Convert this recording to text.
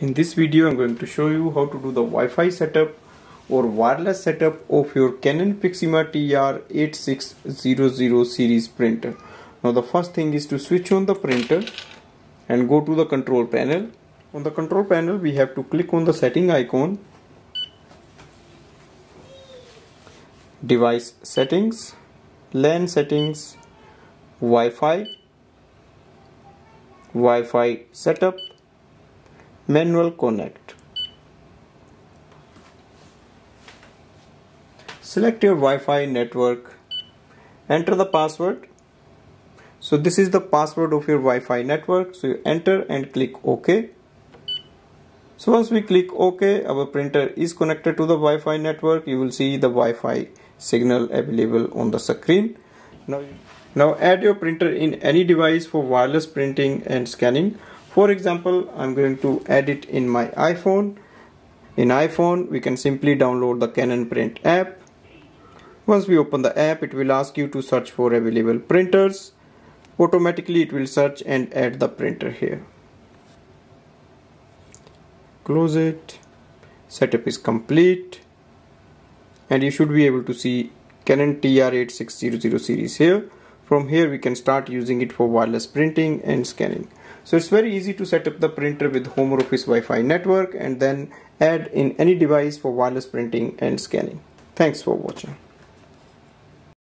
In this video I'm going to show you how to do the Wi-Fi setup or wireless setup of your Canon Pixma TR8600 series printer. Now the first thing is to switch on the printer and go to the control panel. On the control panel we have to click on the setting icon, device settings, LAN settings, Wi-Fi, Wi-Fi setup manual connect. Select your Wi-Fi network. Enter the password. So this is the password of your Wi-Fi network. So you enter and click OK. So once we click OK our printer is connected to the Wi-Fi network. You will see the Wi-Fi signal available on the screen. Now now add your printer in any device for wireless printing and scanning for example, I'm going to add it in my iPhone. In iPhone, we can simply download the Canon Print app. Once we open the app, it will ask you to search for available printers. Automatically, it will search and add the printer here. Close it. Setup is complete. And you should be able to see Canon TR8600 series here. From here, we can start using it for wireless printing and scanning. So it's very easy to set up the printer with home office Wi-Fi network and then add in any device for wireless printing and scanning. Thanks for watching.